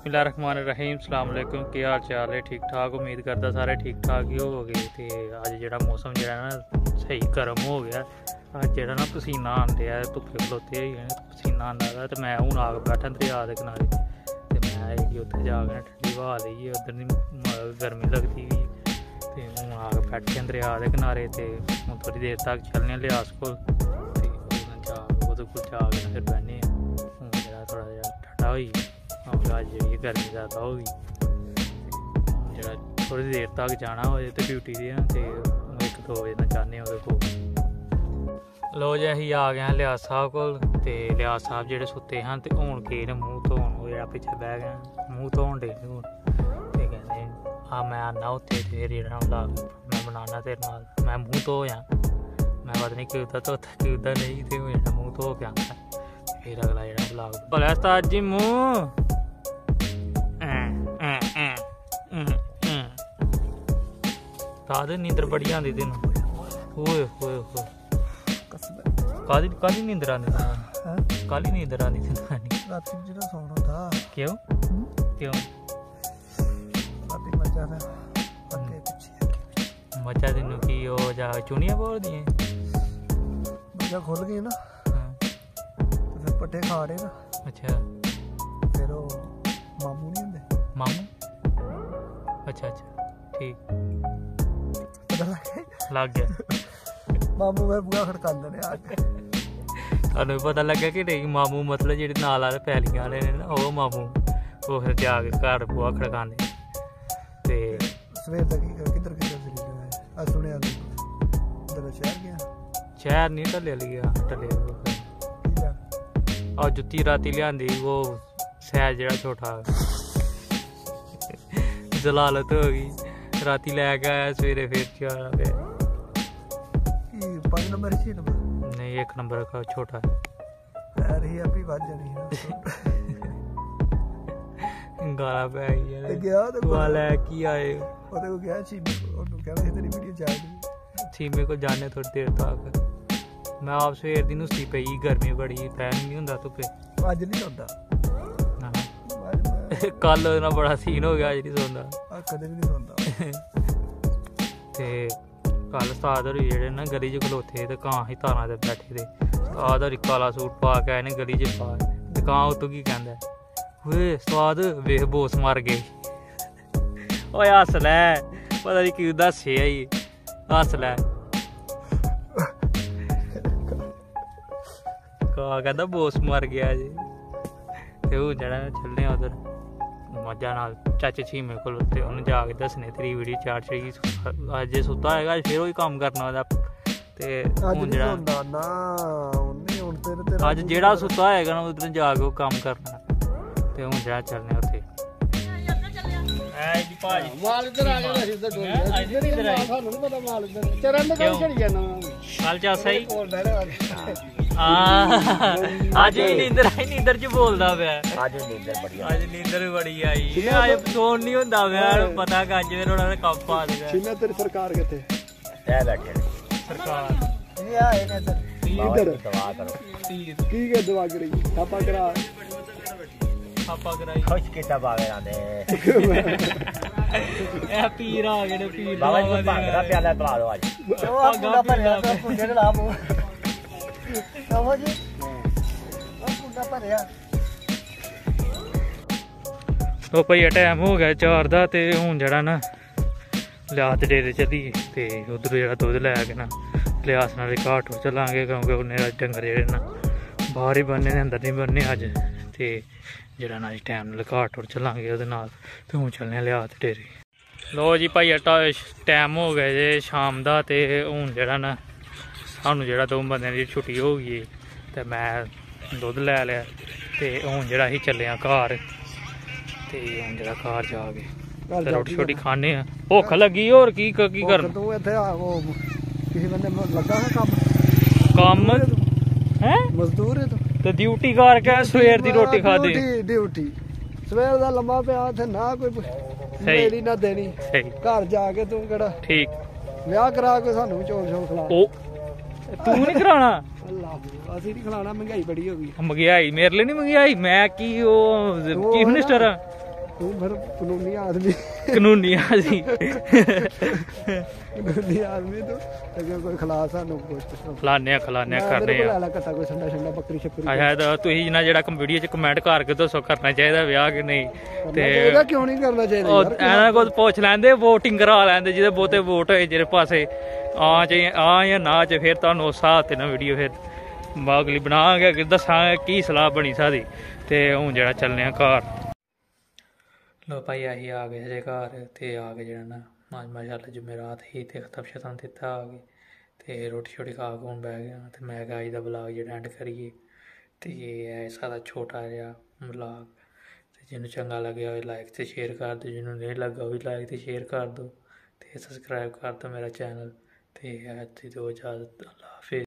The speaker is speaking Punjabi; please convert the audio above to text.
ਬਿਸਮਿਲ੍ਲਾਹਿਰਰਹਿਮਾਨਿਰਰਹੀਮ ਅਸਲਾਮ ਅਲੈਕੁਮ ਕੀ ਹਾਲ ਚਾਲ ਹੈ ਠੀਕ ਠਾਕ? ਉਮੀਦ ਕਰਦਾ ਸਾਰੇ ਠੀਕ ਠਾਕ ਹੀ ਹੋਵੋਗੇ ਤੇ ਅੱਜ ਜਿਹੜਾ ਮੌਸਮ ਜਿਹੜਾ ਨਾ ਸਹੀ ਗਰਮ ਹੋ ਗਿਆ। ਅੱਜ ਜਿਹੜਾ ਨਾ ਪਸੀਨਾ ਆਉਂਦੇ ਆ ਧੁੱਪੇ ਖਲੋਤੇ ਹੋਏ ਨੇ, ਪਸੀਨਾ ਆਉਂਦਾ ਤੇ ਮੈਂ ਹੁਣ ਆਗ ਕੇ ਬੈਠਾ ਦਰਿਆ ਦੇ ਕਿਨਾਰੇ ਤੇ ਮੈਂ ਕਿ ਉੱਥੇ ਜਾ ਕੇ ਠੰਡੀ ਹਵਾ ਲਈਏ ਉਧਰ ਦੀ ਗਰਮੀ ਲੱਗਦੀ ਵੀ ਤੇ ਹੁਣ ਆ ਕੇ ਬੈਠੇ ਦਰਿਆ ਦੇ ਕਿਨਾਰੇ ਤੇ ਹੁਣ ਥੋੜੀ ਦੇਰ ਤੱਕ ਚੱਲਨੇ ਆ ਲਿਆਸ ਕੋਲ ਤੇ ਉਹਦੇ ਜਾ, ਉਹਦੇ ਕੋਲ ਜਾ ਕੇ ਨਾ ਫਿਰ ਬਹਿਨੇ ਹੁਣ ਜਿਹੜਾ ਥੋੜਾ ਜਿਹਾ ਠੰਡਾ ਹੋਈ ਹੁਣ ਅੱਜ ਜਿਹੜੀ ਗਰਮੀ ਜ਼ਿਆਦਾ ਹੋ ਗਈ ਜਿਹੜਾ ਥੋੜੀ ਦੇਰ ਤੱਕ ਜਾਣਾ ਹੋਏ ਤੇ ਡਿਊਟੀ ਦੇ ਆ ਤੇ ਇੱਕ ਦੋ ਵਜੇ ਨਾਲ ਜਾਣੇ ਉਹਦੇ ਕੋਲ। ਲੋ ਜੀ, ਅਸੀਂ ਆ ਗਏ ਹਾਂ ਲਿਆਸ ਸਾਹਿਬ ਕੋਲ ਤੇ ਲਿਆਸ ਸਾਹਿਬ ਜਿਹੜੇ ਸੁੱਤੇ ਹਨ ਤੇ ਹੁਣ ਗਏ ਨੇ ਮੂੰਹ ਧੋਣ, ਉਹ ਜਿਹੜਾ ਪਿੱਛੇ ਬਹਿ ਗਿਆ ਮੂੰਹ ਧੋਣ ਦੇ ਨੇ ਤੇ ਕਹਿੰਦੇ ਆ ਮੈਂ ਆਨਾ ਉੱਥੇ ਤੇ ਫਿਰ ਜਿਹੜਾ ਹੁੰਦਾ ਮੈਂ ਬਣਾਉਣਾ ਤੇਰੇ ਨਾਲ। ਮੈਂ ਮੂੰਹ ਧੋ ਮੈਂ ਪਤਾ ਨਹੀਂ ਕਿਉਂ ਧੋਤਾ, ਕਿਉਂ ਨਹੀਂ ਤੇ ਮੈਂ ਮੂੰਹ ਧੋ ਕੇ ਆਉਂਦਾ। ਫਿਰ ਅਗਲਾ ਜਿਹੜਾ ਬਲੌਗ ਭਲਾ ਉਸਤਾਦ ਜੀ ਮੂੰਹ। ਤਾਦ ਨੀਂਦਰ ਬੜੀ ਆਉਂਦੀ ਤੈਨੂੰ। ਓਏ ਹੋਏ ਹੋਏ ਕਾਦੀ ਕਾਦੀ ਨੀਂਦਰ ਆਉਂਦੀ ਤੈਨੂੰ? ਕਾਲੀ ਨੀਂਦਰ ਆਉਂਦੀ ਤੈਨੂੰ ਰਾਤੀ ਜਿਹੜਾ ਸੌਣਾ ਹੁੰਦਾ। ਕਿਉਂ? ਕਿਉਂ? ਰਾਤੀ ਮੱਝਾਂ ਦਾ ਅੱਗੇ ਪਿੱਛੇ ਮੱਝਾਂ ਤੈਨੂੰ ਕੀ ਉਹ ਜਾ ਚੁਣੀਆਂ ਬੋਲਦੀਆਂ? ਮੱਝਾਂ ਖੁੱਲ ਗਈ ਨਾ ਫਿਰ ਪੱਠੇ ਖਾ ਰਹੇ ਨਾ। ਅੱਛਾ। ਫਿਰ ਉਹ ਮਾਮੂ ਨਹੀਂ ਹੁੰਦੇ? ਮਾਮੂ? ਅੱਛਾ ਅੱਛਾ। ਠੀਕ। ਪਤਾ ਲੱਗੇ ਲੱਗ ਗਿਆ। ਮਾਮੂ ਮੈਂ ਬੁਆ ਖੜਕਾਉਂਦੇ ਨੇ ਆ ਕੇ। ਤੁਹਾਨੂੰ ਵੀ ਪਤਾ ਲੱਗਾ ਕਿ ਨਹੀਂ ਮਾਮੂ ਮਤਲਬ ਜਿਹੜੇ ਨਾਲ ਵਾਲੇ ਪੈਲੀਆਂ ਵਾਲੇ ਨੇ ਨਾ ਉਹ ਮਾਮੂ ਉਹ ਫਿਰ ਜਾ ਕੇ ਘਰ ਬੁਆ ਖੜਕਾਉਂਦੇ ਤੇ ਸਵੇਰ ਦਾ ਕੀ ਕਰ ਕਿੱਧਰ ਕਿੱਧਰ ਜਾਵੇ ਆ ਸੁਣਿਆ ਅੰਦਰ ਸ਼ਹਿਰ ਗਿਆ। ਸ਼ਹਿਰ ਨਹੀਂ ਢੱਲੇ ਕੀ ਜਾ ਆ। ਜੁੱਤੀ ਰਾਤੀ ਲਿਆਂਦੀ ਉਹ ਸਹਿਜ ਜਿਹੜਾ ਛੋਟਾ। ਜ਼ਲਾਲਤ ਹੋ ਗਈ। ਰਾਤੀ ਲੈ ਕੇ ਆਇਆ ਸਵੇਰੇ ਫੇਰ ਚਾਰਾ ਪਿਆ ਕੀ ਪੰਜ ਨੰਬਰ ਛੇ ਨੰਬਰ ਨਹੀਂ ਇੱਕ ਨੰਬਰ ਦਾ ਛੋਟਾ ਯਾਰ ਹੀ ਆਪੀ ਵੱਜ ਜਾਣੀ ਹੈ ਗਾਲਾਂ ਪੈ ਗਈਆਂ ਤੇ ਨੇ ਗਿਆ ਤੇ ਤੂੰ ਆ ਲੈ ਕੀ ਆਏ ਉਹਦੇ ਕੋ ਗਿਆ ਸੀ ਉਹਨੂੰ ਕਹਿਣਾ ਸੀ ਤੇਰੀ ਵੀਡੀਓ ਚਾਹ ਦੀ ਸੀਮੇ ਕੋ ਜਾਣੇ ਥੋੜੀ ਦੇਰ ਤੱਕ ਮੈਂ ਆਪ ਸਵੇਰ ਦੀ ਨੁਸਤੀ ਪਈ ਗਰਮੀ ਬੜੀ ਫੈਨ ਨਹੀਂ ਹੁੰਦਾ ਧੁੱਪੇ ਅੱਜ ਨਹੀਂ ਹੁੰਦਾ। ਨਾ ਅੱਜ ਮੈਂ ਕੱਲ ਉਹਦੇ ਨਾਲ ਬੜਾ ਸੀਨ ਹੋ ਗਿਆ ਅੱਜ ਨਹੀਂ ਸੌਂਦਾ। ਆ ਕਦੇ ਵੀ ਨਹੀਂ ਹੁੰਦਾ ਤੇ ਕੱਲ ਉਸਤਾਦ ਹੋਰੀ ਜਿਹੜੇ ਨਾ ਗਲੀ 'ਚ ਖਲੋਤੇ ਤੇ ਕਾਂ ਹੀ ਤਾਰਾਂ ਤੇ ਬੈਠੇ ਤੇ। ਉਸਤਾਦ ਹੋਰੀ ਕਾਲਾ ਸੂਟ ਪਾ ਕੇ ਆਏ ਨੇ ਗਲੀ 'ਚ ਪਾ ਤੇ ਕਾਂ ਉਤੋਂ ਕੀ ਕਹਿੰਦਾ ਓਏ ਉਸਤਾਦ ਵੇਖ ਬੋਸ ਮਰ ਗਏ। ਓਏ ਹੱਸ ਲੈ ਪਤਾ ਨਹੀਂ ਕਿਉਂ ਦੱਸਿਆ ਹੀ ਹੱਸ ਲੈ। ਕਾ ਕਹਿੰਦਾ ਬੋਸ ਮਰ ਗਿਆ ਜੀ। ਤੇ ਉਹ ਜਿਹੜਾ ਚੱਲਨੇ ਆ ਉਧਰ। ਮੱਝਾਂ ਨਾਲ ਚਾਚੇ ਛੀਮੇ ਕੋਲ ਤੇ ਉਹਨੂੰ ਜਾ ਕੇ ਦੱਸਣੇ ਤੇਰੀ ਵੀਡੀਓ ਚਾਰ ਚੜੀ ਅੱਜ ਜੇ ਸੁੱਤਾ ਹੈਗਾ ਫੇਰ ਉਹੀ ਕੰਮ ਕਰਨਾ ਉਹਦਾ। ਤੇ ਅੱਜ ਹੁਣ ਜਿਹੜਾ ਹੁੰਦਾ ਨਾ ਉਹਨੇ ਹੁਣ ਤੇਰੇ ਤੇਰਾ ਅੱਜ ਜਿਹੜਾ ਸੁੱਤਾ ਹੋਏਗਾ ਨਾ ਉਧਰ ਜਾ ਕੇ ਉਹ ਕੰਮ ਕਰਨਾ। ਤੇ ਹੁਣ ਜਿਹੜਾ ਚੱਲਨੇ ਉੱਥੇ। ਐ ਜੀ ਭਾਜੀ। ਮਾਲ ਇੱਧਰ ਆ ਗਿਆ ਅਸੀਂ ਇੱਧਰ ਹੈਂ? ਅੱਜ ਨਹੀਂ ਇੱਧਰ ਆਏ। ਸਾਨੂੰ ਨਹੀਂ ਪਤਾ ਮਾਲ ਇੱਧਰ। ਚਰਨ ਦਾ ਕਿਉਂ? ਚੜੀ ਜਾਣਾ ਕੱਲ ਚਾ ਸਹੀ ਆ ਅੱਜ ਨੀਂਦਰ ਆਈ ਨੀਂਦਰ ਚ ਬੋਲਦਾ ਪਿਆ। ਅੱਜ ਨੀਂਦਰ ਬੜੀ ਅੱਜ ਨੀਂਦਰ ਬੜੀ ਆਈ। ਅੱਜ ਸੌਣ ਨਹੀਂ ਹੁੰਦਾ ਮੈਂ ਪਤਾ ਕਿ ਅੱਜ ਫਿਰ ਉਹਨਾਂ ਨੇ ਕੰਮ ਪਾ ਦੇਗਾ ਸੀਨਾ ਤੇਰੀ ਸਰਕਾਰ ਕਿੱਥੇ? ਐ ਬੈਠੇ ਨੇ ਸਰਕਾਰ। ਇਹ ਆਏ ਨੇ ਇੱਧਰ ਬਾਬਾ ਇੱਧਰ ਜੀ ਦਵਾ ਕਰੋ। ਕੀ ਕੇ ਦਵਾ ਕਰੀ? ਥਾਪਾ ਕਰਾ ਆਪਾ ਕਰਾਈ। ਖੁਸ਼ ਕੀਤਾ ਬਾਵੇ ਆਂਦੇ ਇਹ ਪੀਰ ਆ ਗਏ ਨੇ ਪੀਰ ਬਾਬਾ ਜੀ ਨੂੰ ਭੰਗ ਦਾ ਪਿਆਲਾ ਪਿਲਾ ਦਿਓ ਅੱਜ। ਉਹ ਆ ਮੁੰਡਾ ਭਰਿਆ ਤਾਂ ਪੁੱਜੇ ਦਾ ਲਾਭ ਕਹੋ ਜੀ। ਉਹ ਮੁੰਡਾ ਭਰਿਆ। ਉਹ ਭਈਆ ਟਾਈਮ ਹੋ ਗਿਆ ਚਾਰ ਦਾ ਤੇ ਹੁਣ ਜਿਹੜਾ ਨਾ ਲਿਆ ਤੇ ਡੇਰੇ ਚੱਲੀਏ ਤੇ ਉਧਰ ਜਿਹੜਾ ਦੁੱਧ ਲੈ ਕੇ ਨਾ ਲਿਆਸ ਨਾਲ ਘਾਟ ਹੋ ਚੱਲਾਂਗੇ ਕਿਉਂਕਿ ਉਹਨੇ ਅੱਜ ਡੰਗਰ ਜਿਹੜੇ ਨਾ ਬਾਹਰ ਹੀ ਬੰਨੇ ਨੇ ਅੰਦਰ ਨਹੀਂ ਬੰਨੇ ਅੱਜ ਤੇ ਜਿਹੜਾ ਨਾ ਅੱਜ ਟਾਈਮ ਨਾਲ ਘਾਟ ਹੋ ਚੱਲਾਂਗੇ ਉਹਦੇ ਨਾਲ ਤੇ ਹੁਣ ਚੱਲਨੇ ਆ ਲਿਆ ਤੇ ਡੇਰੇ। ਲੋ ਜੀ ਭਾਈਆ ਟਾਈਮ ਹੋ ਗਿਆ ਜੇ ਸ਼ਾਮ ਦਾ ਤੇ ਹੁਣ ਜਿਹੜਾ ਨਾ ਸਾਨੂੰ ਜਿਹੜਾ ਦੋ ਬੰਦਿਆਂ ਦੀ ਛੁੱਟੀ ਹੋ ਗਈ ਤੇ ਮੈਂ ਦੁੱਧ ਲੈ ਲਿਆ ਤੇ ਹੁਣ ਜਿਹੜਾ ਅਸੀਂ ਚੱਲੇ ਆ ਘਰ ਤੇ ਹੁਣ ਜਿਹੜਾ ਘਰ ਜਾ ਕੇ ਤੇ ਰੋਟੀ ਛੋਟੀ ਖਾਣੇ ਆ। ਭੁੱਖ ਲੱਗੀ ਹੋਰ ਕੀ ਕ- ਕਰਨ? ਤੂੰ ਇੱਥੇ ਆ ਉਹ ਕਿਸੇ ਬੰਦੇ ਨੂੰ ਲੱਗਾ ਹੈ ਕੰਮ? ਕੰਮ? ਹੈ? ਮਜ਼ਦੂਰ ਹੈ ਤੂੰ? ਤੇ ਡਿਊਟੀ ਕਰਕੇ ਸਵੇਰ ਦੀ ਰੋਟੀ ਖਾਦੀ ਡਿਊਟੀ ਡਿਊਟੀ ਸਵੇਰ ਦਾ ਲੰਮਾ ਪਿਆ ਇੱਥੇ ਨਾ ਕੋਈ ਮੇਰੀ ਨਾ ਦੇਣੀ। ਘਰ ਜਾ ਕੇ ਤੂੰ ਕਿਹੜਾ ਠੀਕ। ਵਿਆਹ ਕਰਾ ਕੇ ਸਾਨੂੰ ਚੋਲ ਚੋਲ ਖਿਲਾ। ਉਹ ਤੂੰ ਨਹੀਂ ਕਰਾਉਣਾ ਅੱਲਾ ਅਸੀਂ ਨਹੀਂ ਖਿਲਾਣਾ ਮਹਿੰਗਾਈ ਬੜੀ ਹੋ ਗਈ। ਮਹਿੰਗਾਈ ਮੇਰੇ ਲਈ ਨਹੀਂ ਮਹਿੰਗਾਈ ਮੈਂ ਕੀ ਉਹ ਚੀਫ ਮਿਨਿਸਟਰ ਆ? ਤੂੰ ਫਿਰ ਕਾਨੂੰਨੀ ਆਦਮੀ। ਕਾਨੂੰਨੀ ਆ ਜੀ ਕਾਨੂੰਨੀ ਆਦਮੀ ਤੂੰ। ਅੱਗੇ ਕੋਈ ਖਲਾਸ ਸਾਨੂੰ ਕੁਛ ਖਲਾਨੇ ਆ ਖਲਾਨੇ ਕਰਨੇ ਆ। ਲੈ ਕੱਟਾ ਕੋਈ ਸੰਡਾ ਸੰਡਾ ਬੱਕਰੀ ਛੱਕਰੀ ਸ਼ਾਇਦ ਤੁਸੀਂ ਜਿਹਨਾਂ ਜਿਹੜਾ ਵੀਡੀਓ 'ਚ ਕਮੈਂਟ ਕਰਕੇ ਦੱਸੋ ਕਰਨਾ ਚਾਹੀਦਾ ਵਿਆਹ ਕਿ ਨਹੀਂ। ਤੇ ਇਹਦਾ ਕਿਉਂ ਨਹੀਂ ਕਰਨਾ ਚਾਹੀਦਾ ਉਹ ਯਾਰ? ਇਹਨਾਂ ਕੋਲ ਪੁੱਛ ਲੈਂਦੇ VOTING ਕਰਾ ਲੈਂਦੇ ਜਿਹਦੇ ਬਹੁਤੇ ਵੋਟ ਹੋਏ ਜਿਹੜੇ ਪਾਸੇ। ਆ ਚ ਆ ਜਾਂ ਨਾ ਚ ਫਿਰ ਤੁਹਾਨੂੰ ਉਸ ਹਿਸਾਬ ਤੇ ਨਾ ਵੀਡੀਓ ਫਿਰ ਬਾਗਲੀ ਬਣਾਵਾਂਗੇ ਕਿ ਦੱਸਾਂਗੇ ਕੀ ਸਲਾਹ ਬਣੀ ਸਾਡੀ। ਤੇ ਹੁਣ ਜਿਹੜਾ ਚੱਲਨੇ ਆ ਘਰ। ਲੋ ਭਾਈ ਆਹੀ ਆ ਗਏ ਹਜੇ ਘਰ ਤੇ ਆ ਕੇ ਜਿਹੜਾ ਨਾ ਅੱਜ ਮਾਸ਼ਾਅੱਲਾ ਜੁਮੇਰਾਤ ਹੀ ਤੇ ਖਤਮ ਸ਼ਤਮ ਦਿੱਤਾ ਆ ਗਏ ਤੇ ਰੋਟੀ ਛੋਟੀ ਖਾ ਕੇ ਹੁਣ ਬਹਿ ਗਿਆ ਤੇ ਮੈਂ ਕਿਹਾ ਅੱਜ ਦਾ ਵਲੌਗ ਜਿਹੜਾ ਐਂਡ ਕਰੀਏ ਤੇ ਇਹ ਹੈ ਸਾਡਾ ਛੋਟਾ ਜਿਹਾ ਵਲੌਗ ਤੇ ਜਿਹਨੂੰ ਚੰਗਾ ਲੱਗਿਆ ਹੋਵੇ ਲਾਈਕ ਤੇ ਸ਼ੇਅਰ ਕਰ ਦਿਓ, ਜਿਹਨੂੰ ਨਹੀਂ ਲੱਗਾ ਉਹ ਵੀ ਲਾਈਕ ਤੇ ਸ਼ੇਅਰ ਕਰ ਦਿਓ ਤੇ ਸਬਸਕ੍ਰਾਈਬ ਕਰ ਦਿਓ ਮੇਰਾ ਚੈਨਲ ਤੇ ਅੱਜ ਦੀ ਦੋ ਇਜਾਜ਼ਤ ਅੱਲਾ ਹਾਫਿਜ਼।